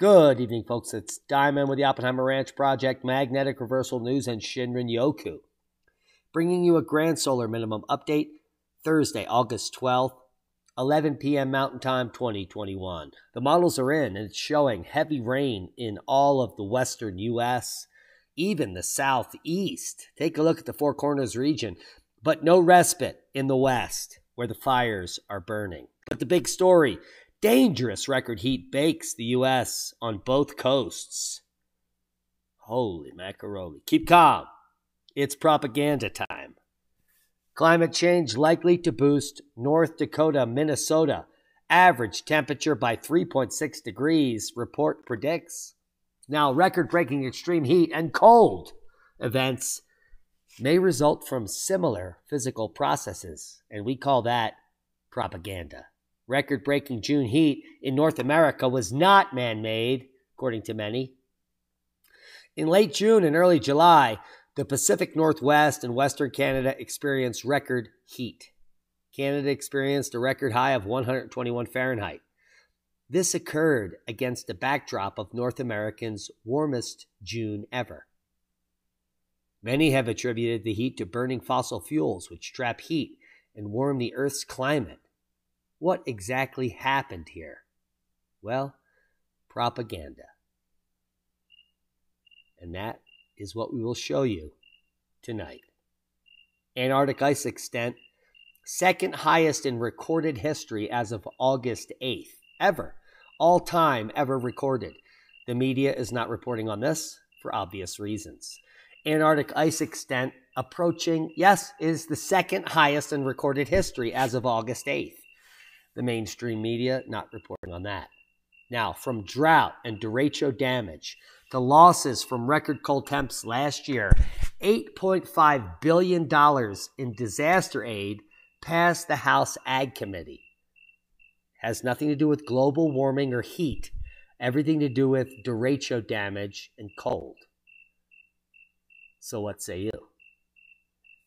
Good evening, folks. It's Diamond with the Oppenheimer Ranch Project, Magnetic Reversal News, and Shinrin Yoku. Bringing you a grand solar minimum update Thursday, August 12th, 11 p.m. Mountain Time 2021. The models are in, and it's showing heavy rain in all of the western U.S., even the southeast. Take a look at the Four Corners region, but no respite in the west where the fires are burning. But the big story Dangerous record heat bakes the U.S. on both coasts. Holy macaroni. Keep calm. It's propaganda time. Climate change likely to boost North Dakota, Minnesota. Average temperature by 3.6 degrees, report predicts. Now, record breaking extreme heat and cold events may result from similar physical processes, and we call that propaganda record breaking June heat in North America was not man made, according to many. In late June and early July, the Pacific Northwest and Western Canada experienced record heat. Canada experienced a record high of 121 Fahrenheit. This occurred against the backdrop of North America's warmest June ever. Many have attributed the heat to burning fossil fuels, which trap heat and warm the Earth's climate. What exactly happened here? Well, propaganda. And that is what we will show you tonight. Antarctic ice extent, second highest in recorded history as of August 8th, ever, all time ever recorded. The media is not reporting on this for obvious reasons. Antarctic ice extent approaching, yes, is the second highest in recorded history as of August 8th the mainstream media not reporting on that. Now, from drought and derecho damage to losses from record cold temps last year, $8.5 billion in disaster aid passed the House Ag Committee. Has nothing to do with global warming or heat, everything to do with derecho damage and cold. So, what say you?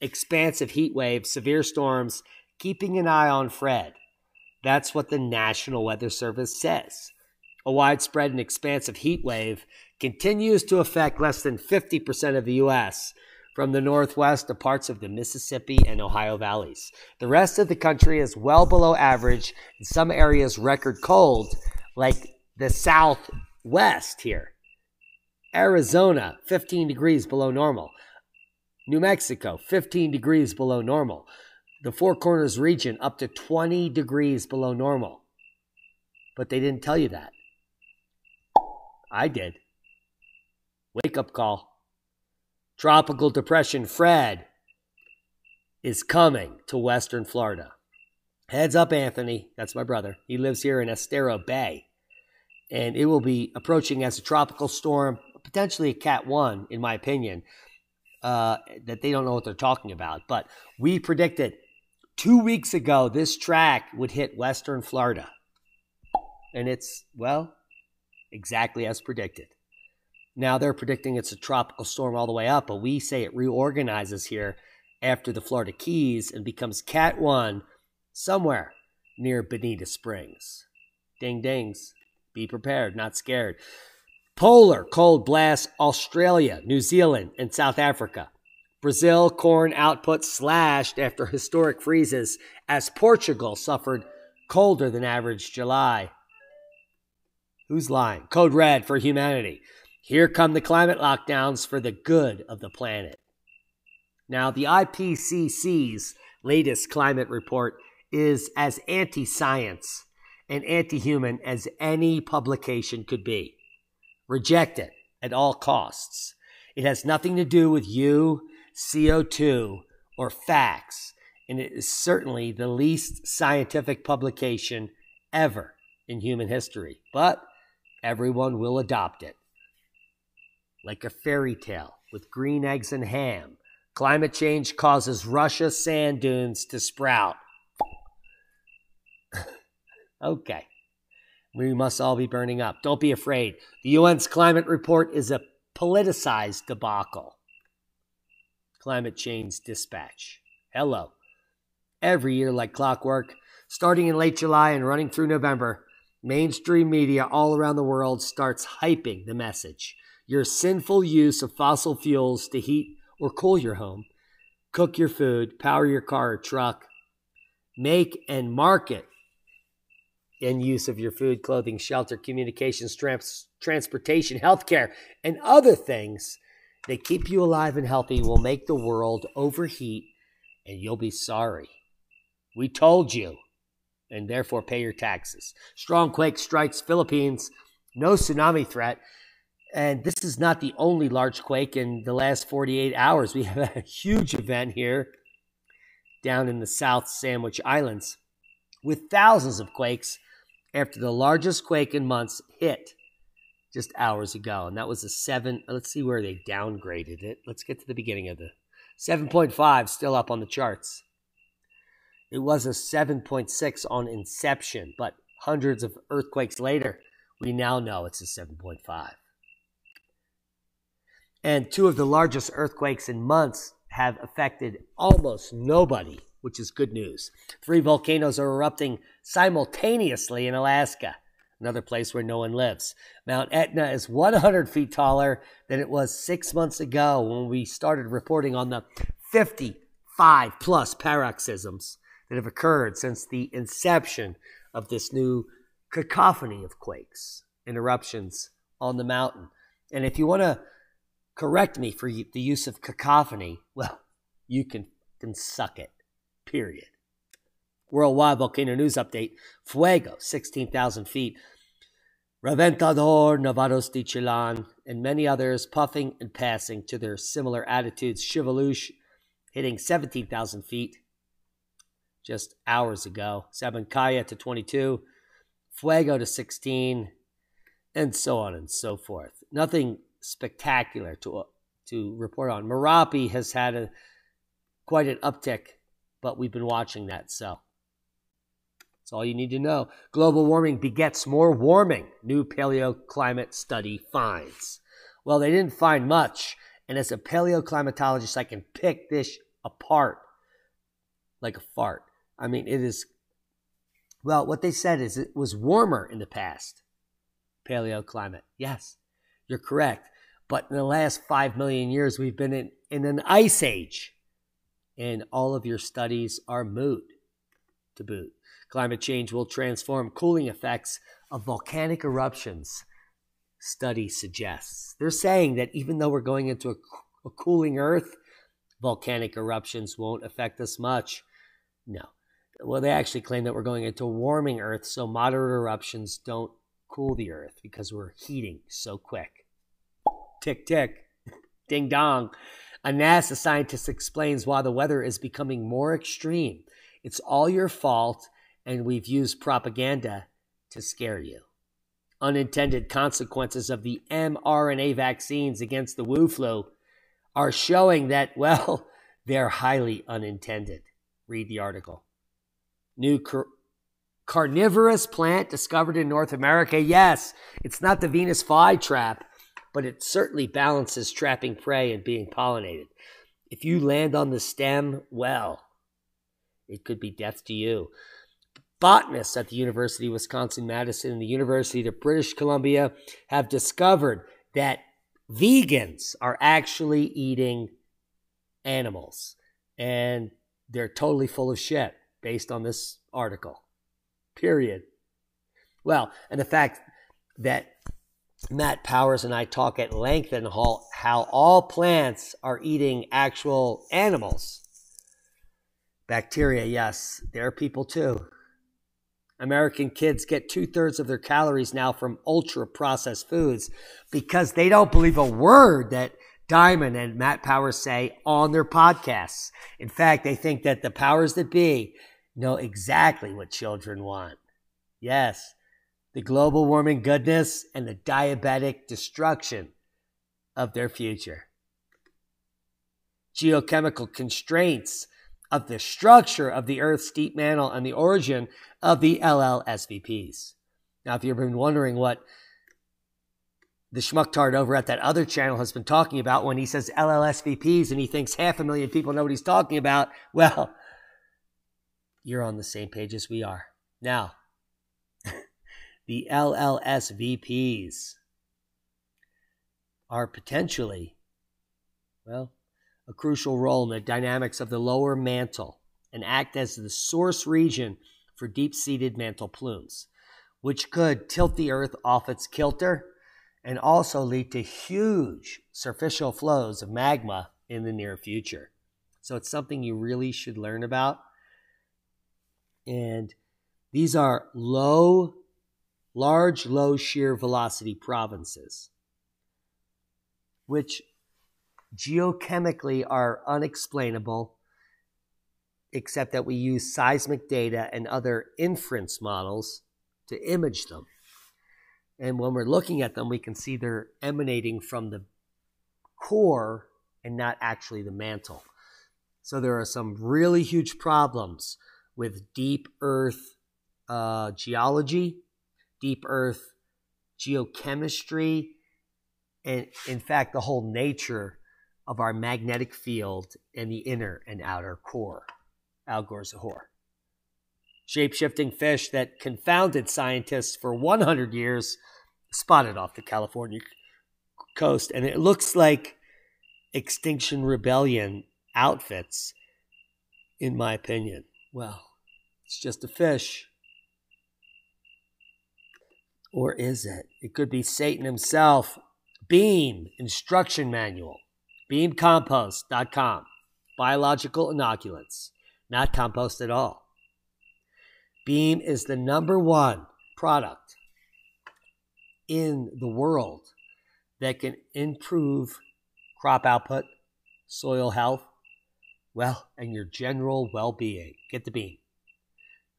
Expansive heat waves, severe storms, keeping an eye on Fred. That's what the National Weather Service says. A widespread and expansive heat wave continues to affect less than 50% of the U.S., from the northwest to parts of the Mississippi and Ohio valleys. The rest of the country is well below average, in some areas, record cold, like the southwest here. Arizona, 15 degrees below normal. New Mexico, 15 degrees below normal the Four Corners region up to 20 degrees below normal. But they didn't tell you that. I did. Wake up call. Tropical Depression Fred is coming to Western Florida. Heads up, Anthony. That's my brother. He lives here in Estero Bay. And it will be approaching as a tropical storm, potentially a Cat 1, in my opinion, uh, that they don't know what they're talking about. But we predicted Two weeks ago, this track would hit Western Florida. And it's, well, exactly as predicted. Now they're predicting it's a tropical storm all the way up, but we say it reorganizes here after the Florida Keys and becomes Cat 1 somewhere near Bonita Springs. Ding dings. Be prepared, not scared. Polar cold blast Australia, New Zealand, and South Africa. Brazil corn output slashed after historic freezes as Portugal suffered colder than average July. Who's lying? Code red for humanity. Here come the climate lockdowns for the good of the planet. Now, the IPCC's latest climate report is as anti science and anti human as any publication could be. Reject it at all costs. It has nothing to do with you CO2, or facts, and it is certainly the least scientific publication ever in human history. But everyone will adopt it. Like a fairy tale with green eggs and ham, climate change causes Russia sand dunes to sprout. okay. We must all be burning up. Don't be afraid. The UN's climate report is a politicized debacle. Climate Change Dispatch. Hello. Every year, like clockwork, starting in late July and running through November, mainstream media all around the world starts hyping the message. Your sinful use of fossil fuels to heat or cool your home, cook your food, power your car or truck, make and market in use of your food, clothing, shelter, communications, trans- transportation, healthcare, and other things that keep you alive and healthy will make the world overheat and you'll be sorry. We told you, and therefore pay your taxes. Strong quake strikes Philippines, no tsunami threat. And this is not the only large quake in the last 48 hours. We have a huge event here down in the South Sandwich Islands with thousands of quakes after the largest quake in months hit just hours ago. And that was a seven. Let's see where they downgraded it. Let's get to the beginning of the 7.5, still up on the charts. It was a 7.6 on inception, but hundreds of earthquakes later, we now know it's a 7.5. And two of the largest earthquakes in months have affected almost nobody which is good news. Three volcanoes are erupting simultaneously in Alaska, another place where no one lives. Mount Etna is 100 feet taller than it was six months ago when we started reporting on the 55 plus paroxysms that have occurred since the inception of this new cacophony of quakes and eruptions on the mountain. And if you want to correct me for the use of cacophony, well, you can, can suck it period. Worldwide volcano news update Fuego, 16,000 feet. Reventador, Nevados de Chillán, and many others puffing and passing to their similar attitudes. Sheveluch hitting 17,000 feet just hours ago. Sabancaya to 22, Fuego to 16, and so on and so forth. Nothing spectacular to, to report on. Merapi has had a, quite an uptick but we've been watching that, so that's all you need to know. Global warming begets more warming, new paleoclimate study finds. Well, they didn't find much, and as a paleoclimatologist, I can pick this apart like a fart. I mean, it is, well, what they said is it was warmer in the past, paleoclimate. Yes, you're correct. But in the last five million years, we've been in, in an ice age and all of your studies are moot to boot. Climate change will transform cooling effects of volcanic eruptions, study suggests. They're saying that even though we're going into a, a cooling Earth, volcanic eruptions won't affect us much. No. Well, they actually claim that we're going into a warming Earth, so moderate eruptions don't cool the Earth because we're heating so quick. Tick, tick, ding dong. A NASA scientist explains why the weather is becoming more extreme. It's all your fault, and we've used propaganda to scare you. Unintended consequences of the mRNA vaccines against the Wu flu are showing that, well, they're highly unintended. Read the article. New car- carnivorous plant discovered in North America. Yes, it's not the Venus flytrap but it certainly balances trapping prey and being pollinated. If you land on the stem, well, it could be death to you. Botanists at the University of Wisconsin Madison and the University of British Columbia have discovered that vegans are actually eating animals. And they're totally full of shit based on this article. Period. Well, and the fact that Matt Powers and I talk at length and how, how all plants are eating actual animals. Bacteria, yes, they're people too. American kids get two thirds of their calories now from ultra processed foods because they don't believe a word that Diamond and Matt Powers say on their podcasts. In fact, they think that the powers that be know exactly what children want. Yes, the global warming goodness, and the diabetic destruction of their future. Geochemical constraints of the structure of the Earth's deep mantle and the origin of the LLSVPs. Now, if you've been wondering what the schmucktard over at that other channel has been talking about when he says LLSVPs and he thinks half a million people know what he's talking about, well, you're on the same page as we are. Now, the LLSVPs are potentially, well, a crucial role in the dynamics of the lower mantle and act as the source region for deep seated mantle plumes, which could tilt the Earth off its kilter and also lead to huge superficial flows of magma in the near future. So it's something you really should learn about. And these are low, large, low shear velocity provinces, which geochemically are unexplainable, except that we use seismic data and other inference models to image them. And when we're looking at them, we can see they're emanating from the core and not actually the mantle. So there are some really huge problems with deep earth uh, geology, deep earth geochemistry, and in fact, the whole nature of our magnetic field and the inner and outer core. Al Gore Zahor. Shape-shifting fish that confounded scientists for 100 years spotted off the California coast, and it looks like Extinction Rebellion outfits, in my opinion. Well, it's just a fish. Or is it? It could be Satan himself. Beam instruction manual beamcompost.com. Biological inoculants, not compost at all. Beam is the number one product in the world that can improve crop output, soil health, well, and your general well being. Get the beam.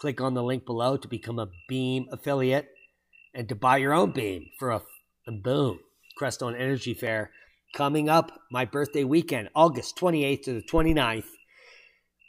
Click on the link below to become a Beam affiliate and to buy your own beam for a, a boom. Crestone Energy Fair coming up my birthday weekend, August 28th to the 29th,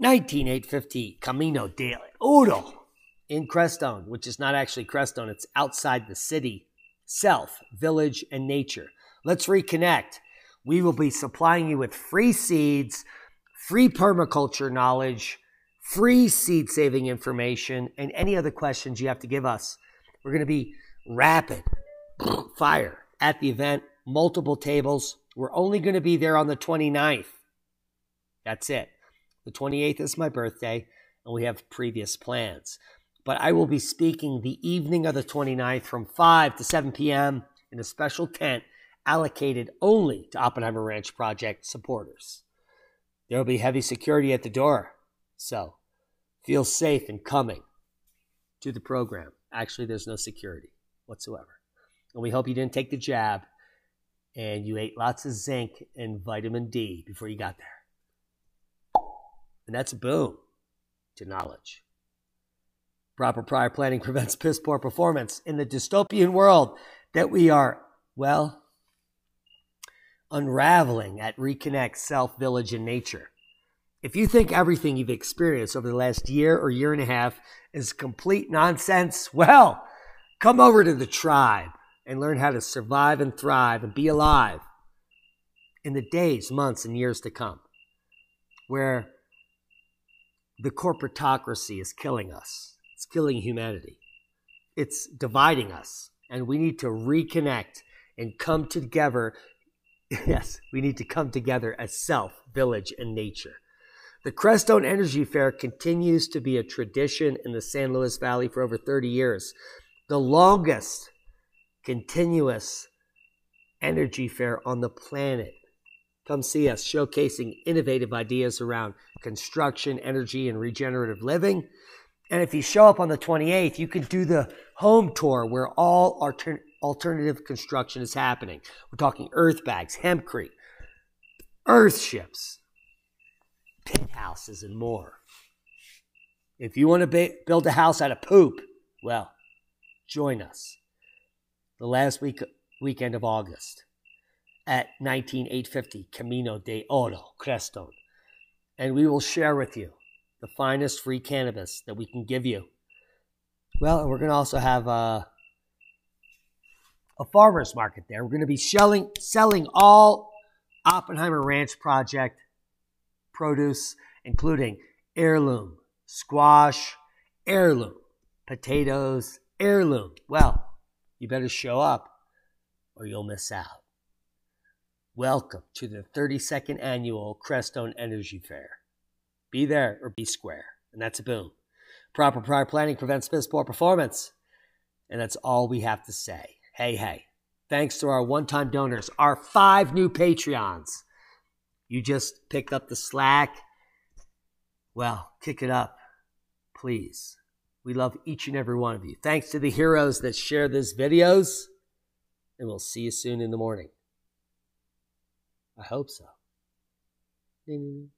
19850 Camino de Oro in Crestone, which is not actually Crestone, it's outside the city, self, village, and nature. Let's reconnect. We will be supplying you with free seeds, free permaculture knowledge, free seed saving information, and any other questions you have to give us. We're going to be rapid fire at the event, multiple tables, we're only going to be there on the 29th. That's it. The 28th is my birthday, and we have previous plans. But I will be speaking the evening of the 29th from 5 to 7 p.m. in a special tent allocated only to Oppenheimer Ranch Project supporters. There will be heavy security at the door, so feel safe in coming to the program. Actually, there's no security whatsoever. And we hope you didn't take the jab and you ate lots of zinc and vitamin D before you got there. And that's a boom to knowledge. Proper prior planning prevents piss poor performance in the dystopian world that we are, well, unraveling at Reconnect Self, Village, and Nature. If you think everything you've experienced over the last year or year and a half is complete nonsense, well, come over to the tribe and learn how to survive and thrive and be alive in the days, months, and years to come, where the corporatocracy is killing us. It's killing humanity. It's dividing us. And we need to reconnect and come together. Yes, we need to come together as self, village, and nature. The Crestone Energy Fair continues to be a tradition in the San Luis Valley for over 30 years, the longest continuous energy fair on the planet. Come see us showcasing innovative ideas around construction, energy, and regenerative living. And if you show up on the 28th, you can do the home tour where all alter- alternative construction is happening. We're talking earth bags, hempcrete, earth ships, pit houses, and more. If you want to ba- build a house out of poop, well, join us the last week weekend of August at 19850 Camino de Oro, Crestone. And we will share with you the finest free cannabis that we can give you. Well, and we're going to also have a, a farmer's market there. We're going to be selling, selling all Oppenheimer Ranch Project produce, including heirloom, squash, heirloom, potatoes, heirloom. Well, You better show up or you'll miss out. Welcome to the 32nd annual Crestone Energy Fair. Be there or be square. And that's a boom. Proper prior planning prevents piss poor performance. And that's all we have to say. Hey, hey. Thanks to our one time donors, our five new Patreons. You just picked up the slack. Well, kick it up, please. We love each and every one of you. Thanks to the heroes that share these videos. And we'll see you soon in the morning. I hope so. Ding.